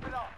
Wrap it up.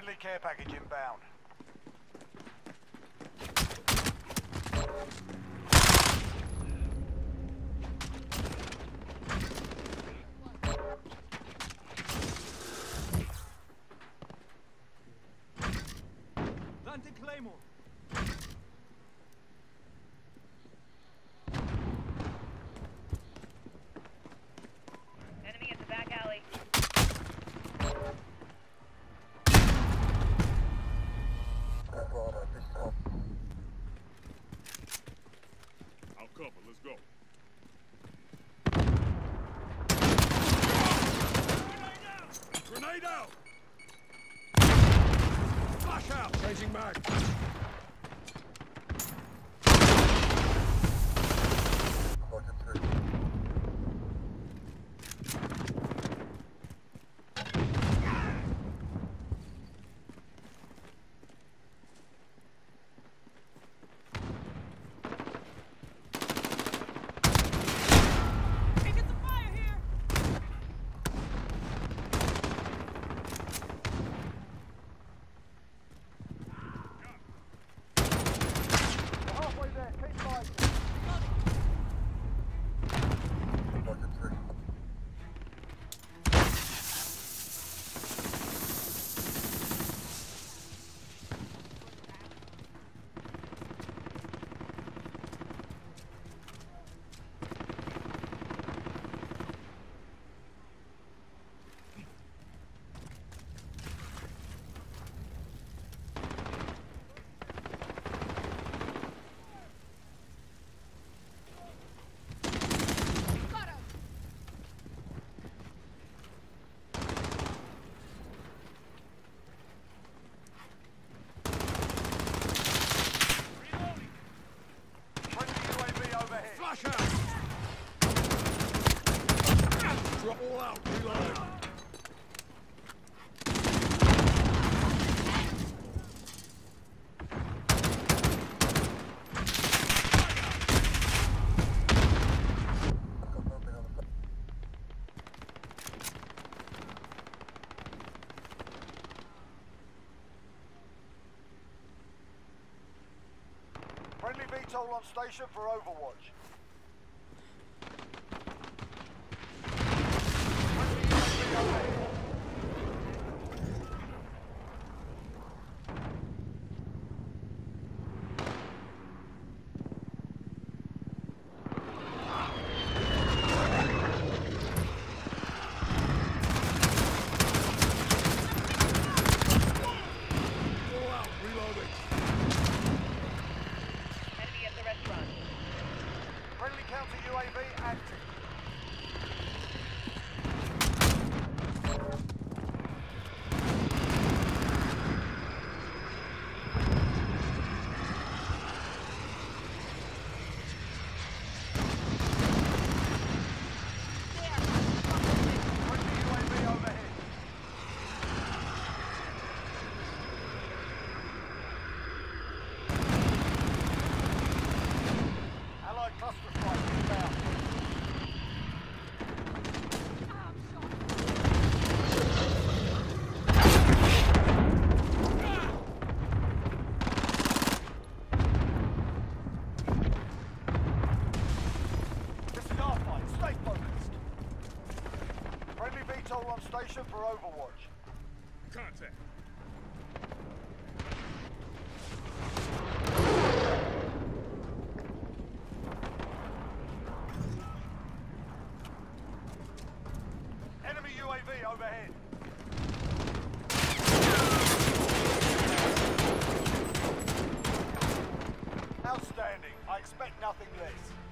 Friendly care package inbound. down! Flash out! Changing mag! toll on station for Overwatch. UAV active. Station for Overwatch. Contact. Enemy UAV overhead. Outstanding. I expect nothing less.